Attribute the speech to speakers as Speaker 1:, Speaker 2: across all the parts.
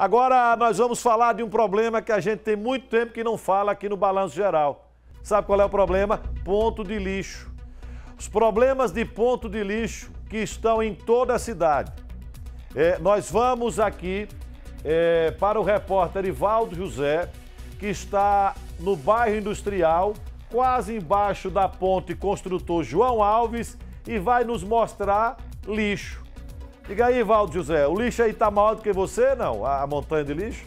Speaker 1: Agora nós vamos falar de um problema que a gente tem muito tempo que não fala aqui no Balanço Geral. Sabe qual é o problema? Ponto de lixo. Os problemas de ponto de lixo que estão em toda a cidade. É, nós vamos aqui é, para o repórter Ivaldo José, que está no bairro industrial, quase embaixo da ponte construtor João Alves, e vai nos mostrar lixo. Diga aí, Ivaldo José, o lixo aí está maior do que você, não? A montanha de lixo?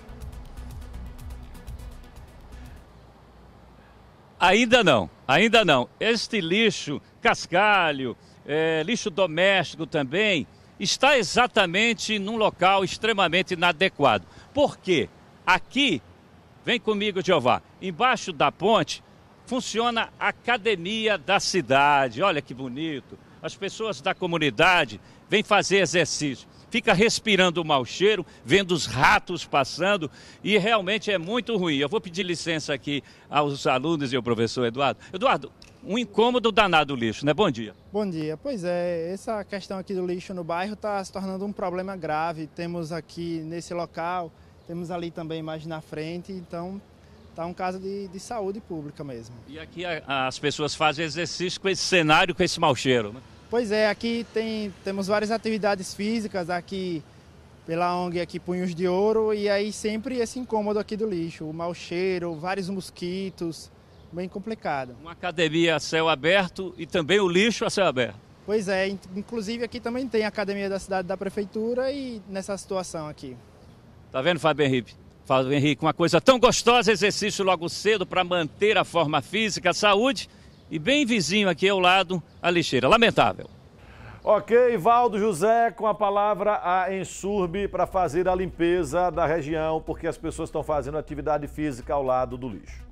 Speaker 2: Ainda não, ainda não. Este lixo, cascalho, é, lixo doméstico também, está exatamente num local extremamente inadequado. Por quê? Aqui, vem comigo, Jeová, embaixo da ponte funciona a academia da cidade. Olha que bonito. As pessoas da comunidade vêm fazer exercício. Fica respirando o mau cheiro, vendo os ratos passando e realmente é muito ruim. Eu vou pedir licença aqui aos alunos e ao professor Eduardo. Eduardo, um incômodo danado o lixo, né? Bom dia.
Speaker 3: Bom dia. Pois é, essa questão aqui do lixo no bairro está se tornando um problema grave. Temos aqui nesse local, temos ali também mais na frente, então está um caso de, de, saúde pública mesmo.
Speaker 2: E aqui a, as pessoas fazem exercício com esse cenário, com esse mau cheiro, né?
Speaker 3: Pois é, aqui tem, temos várias atividades físicas, aqui pela ONG aqui Punhos de Ouro, e aí sempre esse incômodo aqui do lixo, o mau cheiro, vários mosquitos, bem complicado.
Speaker 2: Uma academia a céu aberto e também o lixo a céu aberto.
Speaker 3: Pois é, inclusive aqui também tem a academia da cidade da prefeitura e nessa situação aqui.
Speaker 2: Tá vendo, Fábio Henrique? Fábio Henrique, uma coisa tão gostosa, exercício logo cedo para manter a forma física, a saúde e bem vizinho aqui ao lado, a lixeira. Lamentável.
Speaker 1: Ok, Valdo José com a palavra a Ensurbe para fazer a limpeza da região, porque as pessoas estão fazendo atividade física ao lado do lixo.